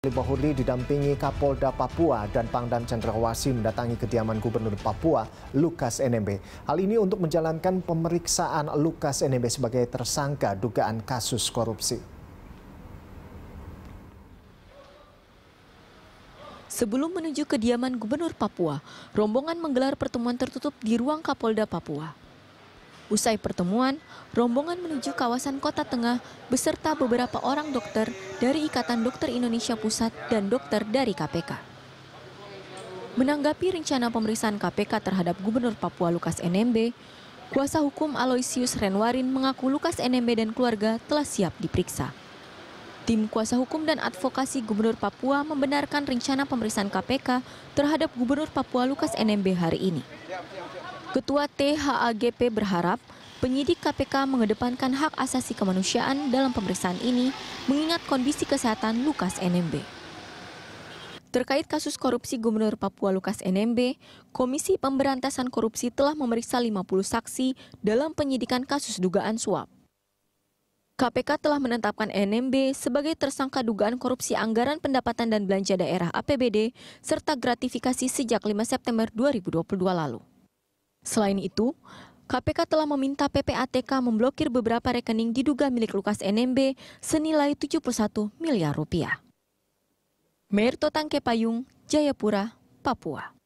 Bahuri didampingi Kapolda Papua dan Pangdam Cendrawasih mendatangi kediaman Gubernur Papua Lukas NMB. Hal ini untuk menjalankan pemeriksaan Lukas NMB sebagai tersangka dugaan kasus korupsi. Sebelum menuju kediaman Gubernur Papua, rombongan menggelar pertemuan tertutup di ruang Kapolda Papua. Usai pertemuan, rombongan menuju kawasan Kota Tengah beserta beberapa orang dokter dari Ikatan Dokter Indonesia Pusat dan dokter dari KPK. Menanggapi rencana pemeriksaan KPK terhadap Gubernur Papua Lukas NMB, kuasa hukum Aloysius Renwarin mengaku Lukas NMB dan keluarga telah siap diperiksa. Tim kuasa hukum dan advokasi Gubernur Papua membenarkan rencana pemeriksaan KPK terhadap Gubernur Papua Lukas NMB hari ini. Ketua THAGP berharap penyidik KPK mengedepankan hak asasi kemanusiaan dalam pemeriksaan ini mengingat kondisi kesehatan Lukas NMB. Terkait kasus korupsi Gubernur Papua Lukas NMB, Komisi Pemberantasan Korupsi telah memeriksa 50 saksi dalam penyidikan kasus dugaan suap. KPK telah menetapkan NMB sebagai tersangka dugaan korupsi anggaran pendapatan dan belanja daerah APBD serta gratifikasi sejak 5 September 2022 lalu. Selain itu, KPK telah meminta PPATK memblokir beberapa rekening diduga milik Lukas NMB senilai 71 miliar rupiah. Merto Tangke Payung, Jayapura, Papua.